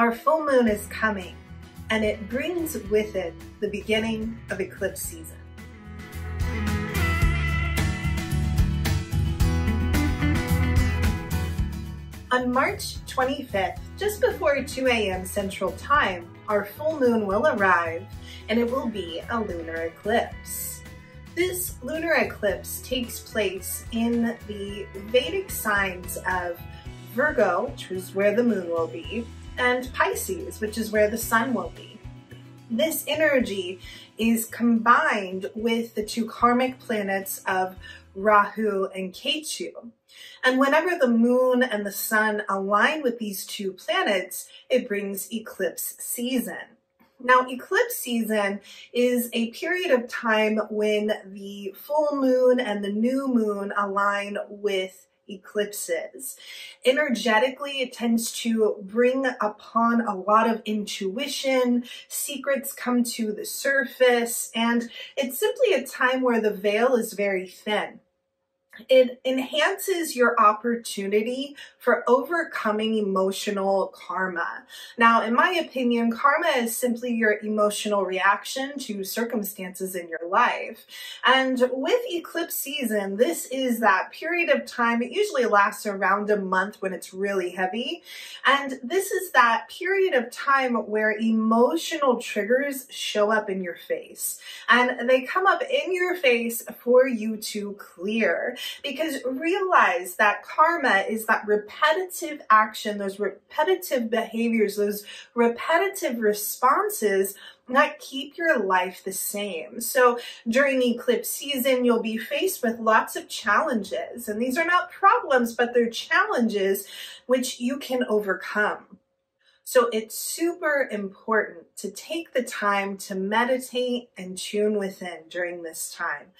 Our full moon is coming and it brings with it the beginning of eclipse season. On March 25th, just before 2 a.m. Central Time, our full moon will arrive and it will be a lunar eclipse. This lunar eclipse takes place in the Vedic signs of Virgo, which is where the moon will be, and Pisces, which is where the sun will be. This energy is combined with the two karmic planets of Rahu and Ketu. And whenever the moon and the sun align with these two planets, it brings eclipse season. Now, eclipse season is a period of time when the full moon and the new moon align with eclipses. Energetically, it tends to bring upon a lot of intuition, secrets come to the surface, and it's simply a time where the veil is very thin it enhances your opportunity for overcoming emotional karma. Now, in my opinion, karma is simply your emotional reaction to circumstances in your life. And with eclipse season, this is that period of time. It usually lasts around a month when it's really heavy. And this is that period of time where emotional triggers show up in your face. And they come up in your face for you to clear because realize that karma is that repetitive action, those repetitive behaviors, those repetitive responses that keep your life the same. So during eclipse season, you'll be faced with lots of challenges. And these are not problems, but they're challenges which you can overcome. So it's super important to take the time to meditate and tune within during this time.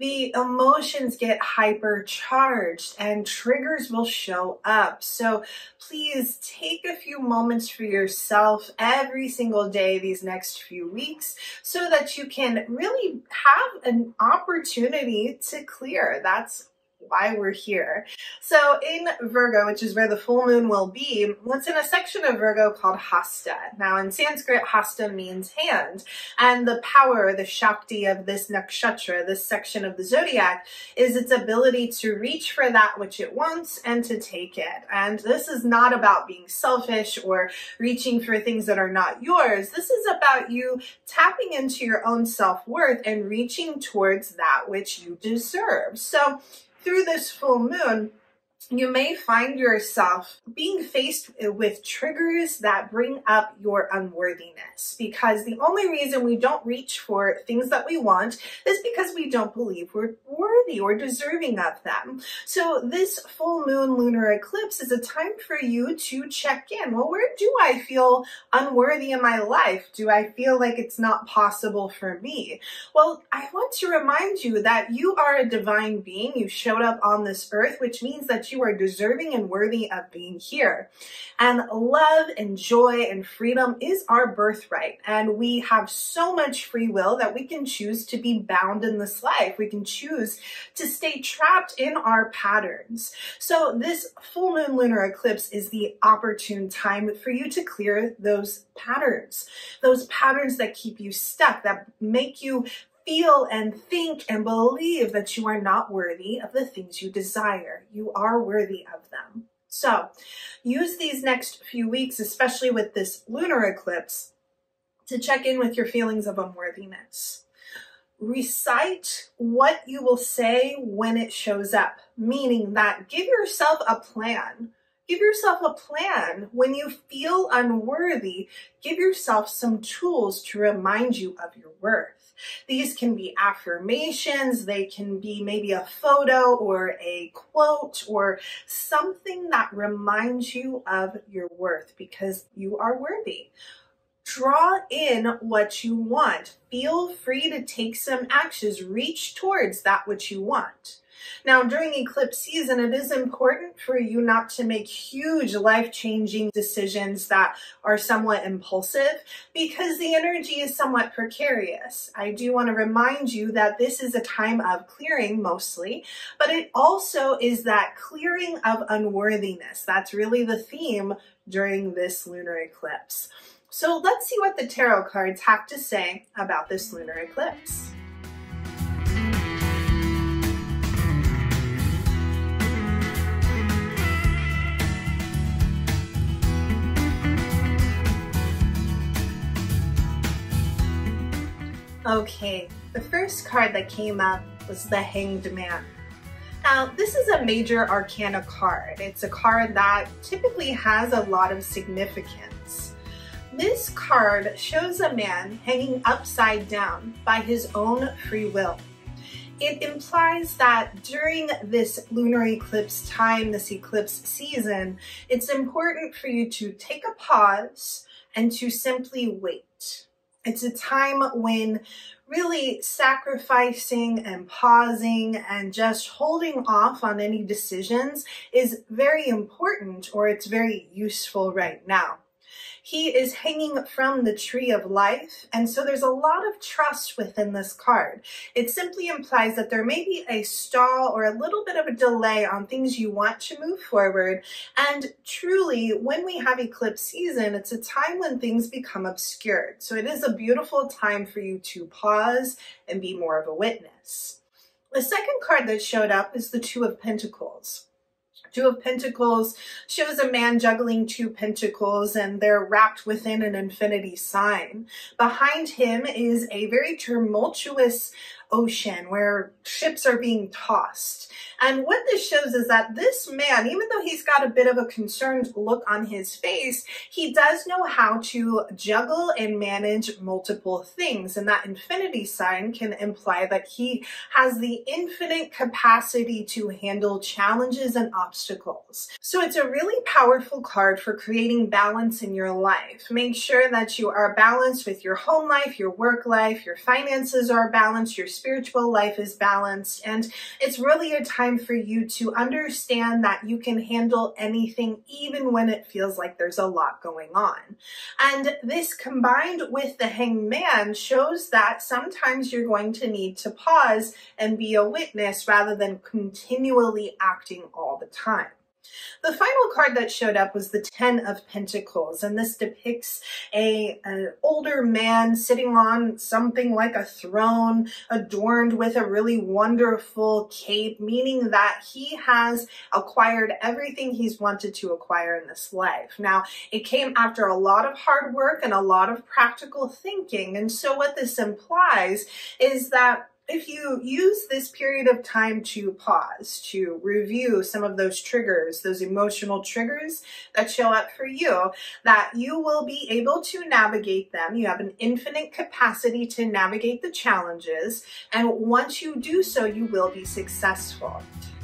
The emotions get hypercharged and triggers will show up. So please take a few moments for yourself every single day these next few weeks so that you can really have an opportunity to clear. That's why we're here. So in Virgo, which is where the full moon will be, what's in a section of Virgo called Hasta. Now in Sanskrit, Hasta means hand. And the power, the Shakti of this nakshatra, this section of the zodiac, is its ability to reach for that which it wants and to take it. And this is not about being selfish or reaching for things that are not yours. This is about you tapping into your own self-worth and reaching towards that which you deserve. So through this full moon, you may find yourself being faced with triggers that bring up your unworthiness because the only reason we don't reach for things that we want is because we don't believe we're worthy or deserving of them. So this full moon lunar eclipse is a time for you to check in. Well, where do I feel unworthy in my life? Do I feel like it's not possible for me? Well, I want to remind you that you are a divine being. You showed up on this earth, which means that you are deserving and worthy of being here. And love and joy and freedom is our birthright. And we have so much free will that we can choose to be bound in this life. We can choose to stay trapped in our patterns. So this full moon lunar eclipse is the opportune time for you to clear those patterns, those patterns that keep you stuck, that make you feel and think and believe that you are not worthy of the things you desire. You are worthy of them. So use these next few weeks, especially with this lunar eclipse, to check in with your feelings of unworthiness. Recite what you will say when it shows up, meaning that give yourself a plan. Give yourself a plan. When you feel unworthy, give yourself some tools to remind you of your worth. These can be affirmations, they can be maybe a photo or a quote or something that reminds you of your worth because you are worthy. Draw in what you want. Feel free to take some actions. Reach towards that which you want. Now, during eclipse season, it is important for you not to make huge life-changing decisions that are somewhat impulsive because the energy is somewhat precarious. I do want to remind you that this is a time of clearing mostly, but it also is that clearing of unworthiness. That's really the theme during this lunar eclipse. So let's see what the tarot cards have to say about this lunar eclipse. Okay, the first card that came up was the Hanged Man. Now, this is a major arcana card. It's a card that typically has a lot of significance. This card shows a man hanging upside down by his own free will. It implies that during this lunar eclipse time, this eclipse season, it's important for you to take a pause and to simply wait. It's a time when really sacrificing and pausing and just holding off on any decisions is very important or it's very useful right now. He is hanging from the tree of life, and so there's a lot of trust within this card. It simply implies that there may be a stall or a little bit of a delay on things you want to move forward, and truly, when we have eclipse season, it's a time when things become obscured. So it is a beautiful time for you to pause and be more of a witness. The second card that showed up is the Two of Pentacles. Two of Pentacles shows a man juggling two pentacles and they're wrapped within an infinity sign. Behind him is a very tumultuous ocean where ships are being tossed. And what this shows is that this man, even though he's got a bit of a concerned look on his face, he does know how to juggle and manage multiple things. And that infinity sign can imply that he has the infinite capacity to handle challenges and obstacles. So it's a really powerful card for creating balance in your life. Make sure that you are balanced with your home life, your work life, your finances are balanced, your spiritual life is balanced. And it's really a time for you to understand that you can handle anything even when it feels like there's a lot going on. And this combined with the hangman shows that sometimes you're going to need to pause and be a witness rather than continually acting all the time. The final card that showed up was the Ten of Pentacles, and this depicts a an older man sitting on something like a throne, adorned with a really wonderful cape, meaning that he has acquired everything he's wanted to acquire in this life. Now, it came after a lot of hard work and a lot of practical thinking, and so what this implies is that if you use this period of time to pause, to review some of those triggers, those emotional triggers that show up for you, that you will be able to navigate them. You have an infinite capacity to navigate the challenges. And once you do so, you will be successful.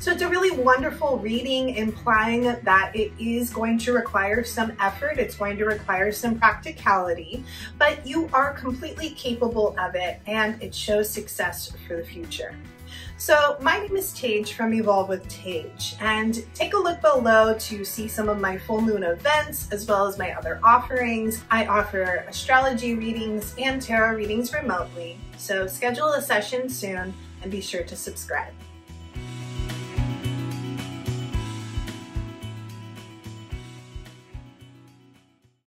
So it's a really wonderful reading implying that it is going to require some effort. It's going to require some practicality, but you are completely capable of it and it shows success for the future. So my name is Tej from Evolve with Tej and take a look below to see some of my full moon events as well as my other offerings. I offer astrology readings and tarot readings remotely, so schedule a session soon and be sure to subscribe.